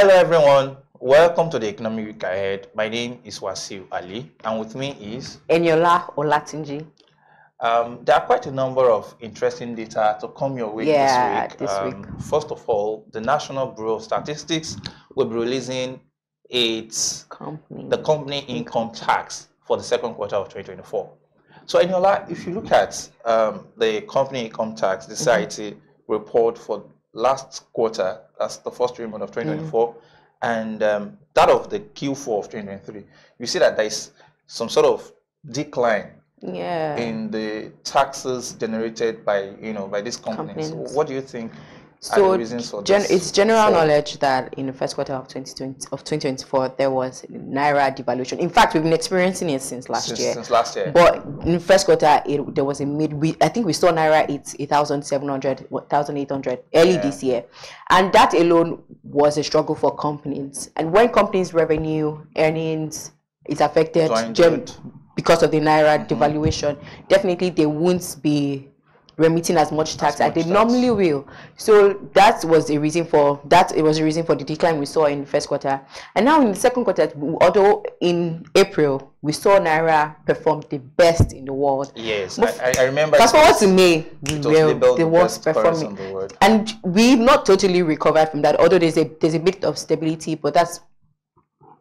Hello, everyone. Welcome to the Economic Week Ahead. My name is Wasiu Ali, and with me is Eniola Olatunji. Um, there are quite a number of interesting data to come your way Yeah, this week. this Um, week. First of all, the National Bureau of Statistics will be releasing its Company. the company income tax for the second quarter of 2024. So, Eniola, if you look at um, the company income tax, the CIT report for last quarter, that's the first three months of 2024, and um, that of the Q4 of 2023, you see that there is some sort of decline yeah. in the taxes generated by you know by these companies. Companies. What do you think so gen- it's general fall? knowledge that in the first quarter of 2020 of 2024 there was naira devaluation. In fact, we've been experiencing it since last since, year. since last year. But in the first quarter, it, there was a mid. We, I think we saw naira eight, 8,700, 1,800 early Yeah. this year, and that alone was a struggle for companies. And when companies' revenue earnings is affected gen- because of the naira mm-hmm. devaluation, definitely they won't be remitting as much tax as, much they tax. normally will. So that was a reason for that. It was a reason for the decline we saw in the first quarter. And now in the second quarter, although in April we saw naira perform the best in the world. yes, But I, I- remember. Fast forward to May, we were the the worst performing, in the and we've not totally recovered from that. Although there's a there's a bit of stability, but that's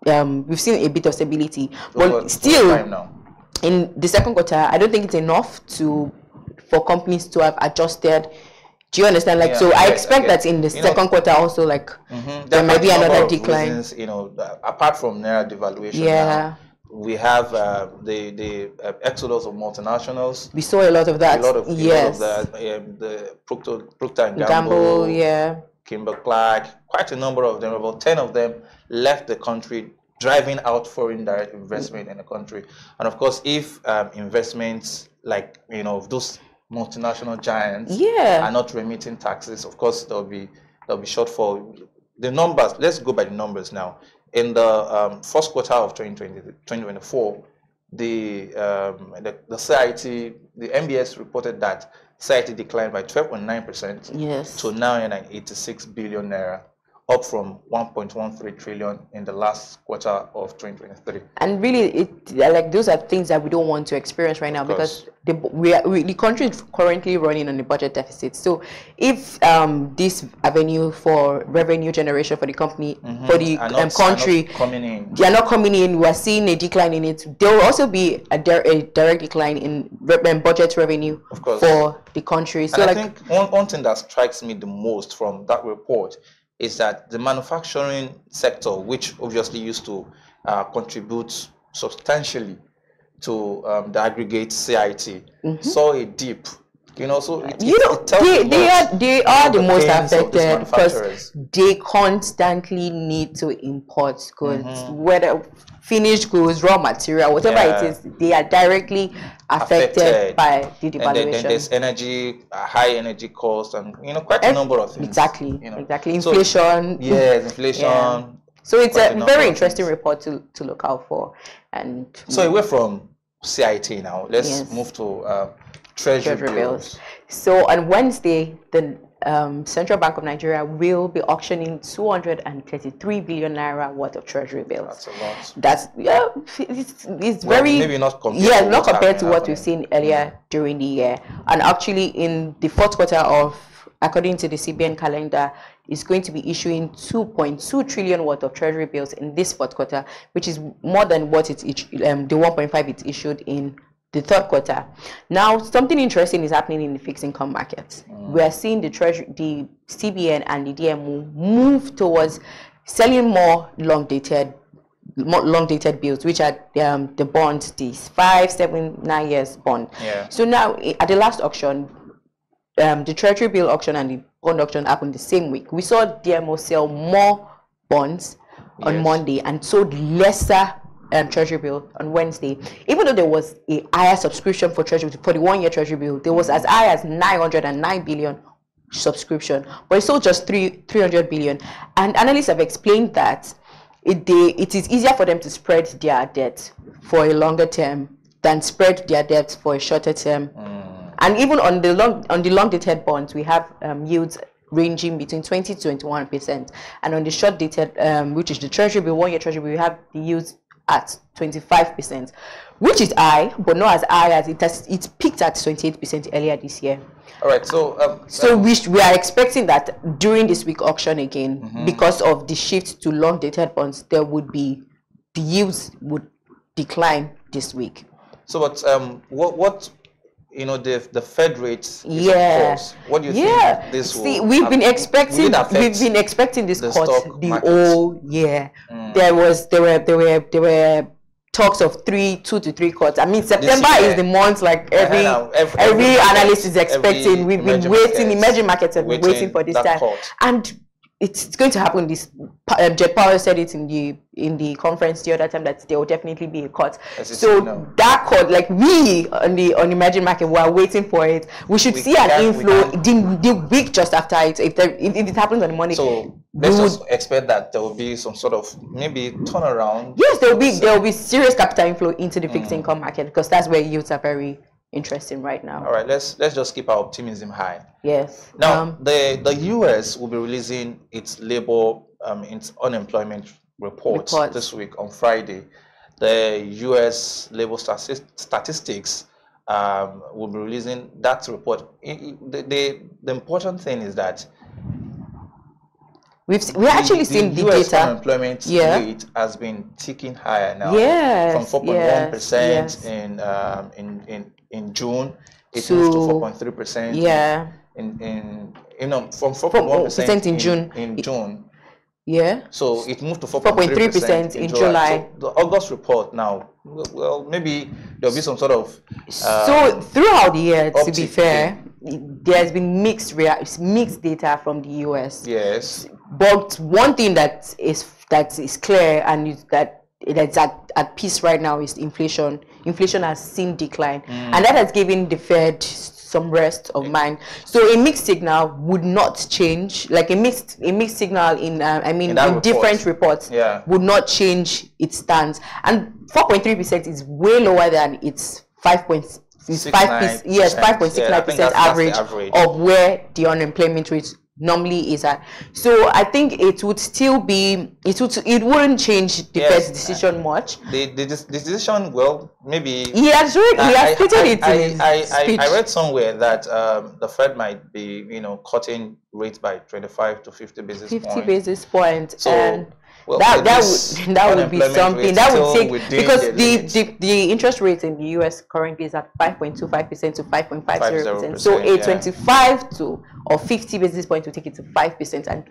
um we've seen a bit of stability, but still in the second quarter, I don't think it's enough to for companies to have adjusted. Do you understand? Like, Yeah, so I expect that in the You know- second quarter also, like, Mhm. there might be quite a number another decline. reasons, you know, apart from naira devaluation. Yeah. now, we have uh, the the uh, exodus of multinationals. we saw a lot of that. a lot of yes, lot of that. Um, the Procter, Procter and Gamble, Gamble, yeah, Kimber Clark, quite a number of them, about 10 of them left the country, driving out foreign direct investment in the country. And of course, if um, investments like, you know, those multinational giants Yeah. are not remitting taxes, of course, there'll be, there'll be shortfall. The numbers, let's go by the numbers now. In the um, first quarter of 2020, 2024, the, um, the, the CIT, the NBS reported that CIT declined by 12.9% yes. to 986 billion naira, up from 1.13 trillion in the last quarter of 2023. and really it like those are things that we don't want to experience right now because the we, are, we the country is currently running on a budget deficit so if um this avenue for revenue generation for the company for the um, not- not country coming in. they are not coming in we are seeing a decline in it there will also be a, dir- a direct decline in re- um, budget revenue Of course. for the country so And like I think one, one thing that strikes me the most from that report is that the manufacturing sector, which obviously used to uh, contribute substantially to um, the aggregate CIT, saw a dip. You know, so it, you it- know it they, they are they are the the most pains of these affected because they constantly need to import goods Mm-hmm. whether finished goods raw material whatever Yeah. it is they are directly affected, Affected. by the devaluation. and then, then there's energy, uh, high energy cost, and you know quite a number of things. exactly you know. exactly So, inflation yes, inflation. Yeah. so it's a a very interesting report to to look out for and So away from CIT now, let's Yes. move to uh, treasury, Treasury bills. bills. So on Wednesday, the um, Central Bank of Nigeria will be auctioning 233 billion naira worth of treasury bills. That's a lot. That's yeah, it's, it's Well, very maybe not compared yeah, not compared to what we've seen earlier during the year. And actually, in the fourth quarter of, according to the CBN calendar, is going to be issuing 2.2 trillion worth of treasury bills in this fourth quarter, which is more than what it's um, the 1.5 it's issued in the third quarter. Now, something interesting is happening in the fixed income market. We are seeing the treasury, the CBN and the DMO move towards selling more long dated more long dated bills, which are um, the bonds, these five, seven, nine years bond. Yeah. So now at the last auction, um, the treasury bill auction and the bond auction happened the same week. We saw DMO sell more bonds on Yes. Monday and sold lesser um, treasury bill on Wednesday. Even though there was a higher subscription for treasury for the one year treasury bill, there was as high as 909 billion subscription, but it sold just three 300 billion. And analysts have explained that it they it is easier for them to spread their debt for a longer term than spread their debt for a shorter term. And even on the long on the long dated bonds, we have um, yields ranging between 20 to 21 percent, and on the short dated, um, which is the treasury bill, one year treasury bill, we have the yields at 25 percent, which is high, but not as high as it has. It peaked at 28 percent earlier this year. All right, so um, So we, sh- we are expecting that during this week auction again, Mm-hmm. because of the shift to long dated bonds, there would be the yields would decline this week. so but um, what what you know the the Fed rates Yeah. What do you yeah. think this See, will? we've been expecting we've been expecting this cut the whole year. Mm. There was there were there were there were talks of three two to three cuts. I mean September year. is the month like every every- every, every analyst is expecting. We've been waiting. markets Emerging markets have been waiting waiting for this time. cut. And it's going to happen. This uh, Jay Powell said it in the in the conference the other time that there will definitely be a cut. So now. that cut, like we on the on the emerging market, we are waiting for it. We should We see an inflow the, the week just after it. If, there, if, if it happens on the Monday, So let's would just expect that there will be some sort of maybe turnaround. yes, there will be there will be serious capital inflow into the Mm. fixed income market because that's where yields are very interesting right now. All right, let's let's just keep our optimism high. Yes. Now, Um, the the US will be releasing its labor um, its unemployment report Report. this week on Friday. The US labor stati- statistics um, will be releasing that report. I- I- the, the the important thing is that we've we're actually the, seeing the the US data. unemployment Yeah. rate has been ticking higher now. Yes, from 4.1 percent yes, yes. in um, in in in June, it moved to To- 4.3 percent. Yeah. In in you know from 4.1 percent percent in June. In June, Yeah. so it moved to 4.3% 4.3% in July. So the August report now, well, maybe there'll be some sort of so throughout the year, to be fair, there's been mixed mixed data from the US. yes, But one thing that is that is clear and is that that's at, at peace right now is inflation. Inflation has seen decline, Mm. and that has given the Fed some rest of mind. So a mixed signal would not change. Like a mixed a mixed signal in uh, I mean In in report. different reports Yeah. would not change its stance. And 4.3 percent is way lower than its 5. It's Six five nine percent, yes, percent. five point six Yeah, I nine think percent that's- that's the average, average. of where the unemployment rate normally is at. So I think it would still be it would it wouldn't change the Yes. Fed's decision much. the, the the decision, well, maybe He has read, he has stated it I, in I, I, speech. I read somewhere that um, the Fed might be, you know, cutting rates by 25 to 50 basis 50 points. basis points So, and well, that that would that would be something that would take because the the, the interest rate in the US currently is at 5.25 percent to 5.50 percent. So a yeah. 25 to or 50 basis point will take it to 5 percent. And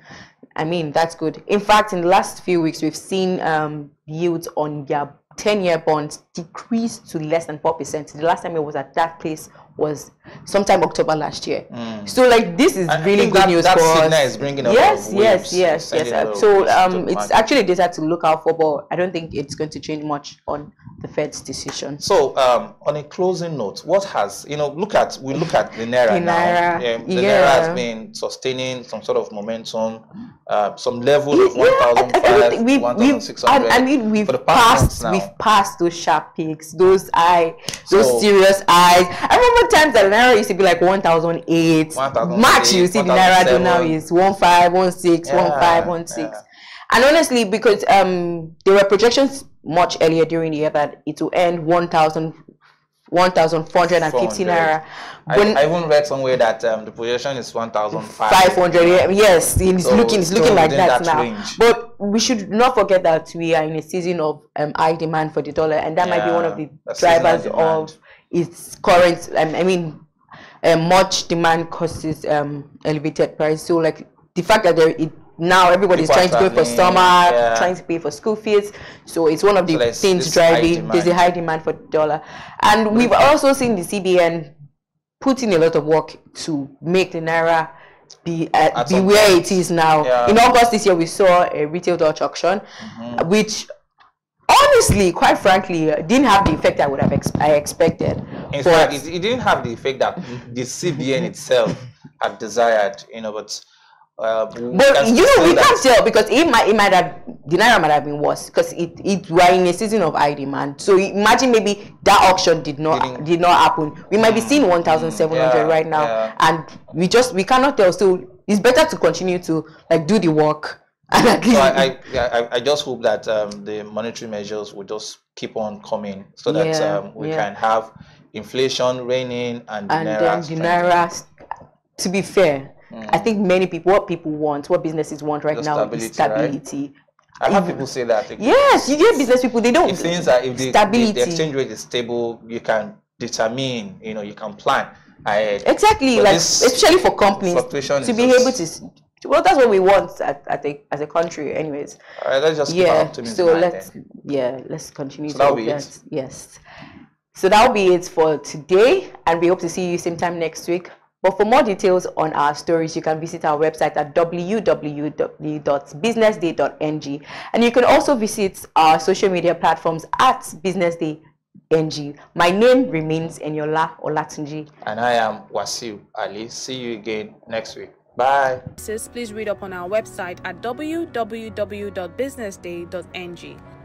I mean that's good. In fact in the last few weeks we've seen um yields on their 10 year bonds decrease to less than 4 percent. The last time it was at that place was sometime October last year so like this is Mm. I really good that- news that for us is bringing yes yes yes yes of so um it's market. actually data to look out for but i don't think it's going to change much on the fed's decision So, um, on a closing note, what has you know? Look at we look at the naira now. Yeah, the yeah. naira has been sustaining some sort of momentum, uh, some level of Yeah, one thousand five, one thousand six hundred. I, mean we've for the past months passed we've passed those sharp peaks those eye those So- serious eyes i remember times that the naira used to be like 1008 1,008, max you see the naira do now 1,007. is 1516 Yeah, 1516 yeah. and honestly because um there were projections much earlier during the year that it will end 1000 1450 naira. I, when I even read somewhere that um, the projection is 1,500. 500 yes it's So looking it's looking like that, that now. range. but we should not forget that we are in a season of um, high demand for the dollar and that might be one of the Yeah, drivers of its current um, i mean um, much demand causes um, elevated price. So like the fact that there it now everybody's trying to go for summer yeah. trying to pay for school fees so it's one of the So there's things driving there's a high demand for dollar and we've also seen the cbn put in a lot of work to make the naira be uh, be where point. it is now. Yeah. Mm-hmm. In August this year, we saw a retail Dutch auction, which honestly, quite frankly, uh, didn't have the effect I would have ex- I expected. In fact, it, it didn't have the effect that the CBN itself had desired, you know, but uh, But you know, we that- can't tell because it might, it might have the naira might have been worse because it, it we're in a season of high demand. So imagine maybe that auction did not Didn't- did not happen. We might be seeing one thousand seven hundred yeah, right now, yeah. and we just we cannot tell. So it's better to continue to like do the work. And at So least I, I, I, I just hope that um, the monetary measures will just keep on coming so that Yeah, um, we can have inflation reigning and the and naira then the naira. To be fair, I mm. think many people, what people want, what businesses want right The now is stability, right? stability. I have people say that. Yes, you get business people. They don't If things are if the, the, stability. the exchange rate is stable, you can determine, you know, you can plan ahead. Exactly, like especially for companies to be able to. Well, that's what we want at, at a, as a country, anyways. All right, let's just Yeah. So let's then. yeah, let's continue So to that'll be it? that yes. So that'll be it for today, and we hope to see you same time next week. But for more details on our stories, you can visit our website at www.businessday.ng, and you can also visit our social media platforms at businessday.ng. My name remains Eniola Olatunji. And I am Wasiu Ali. See you again next week. Bye. Please read up on our website at www.businessday.ng.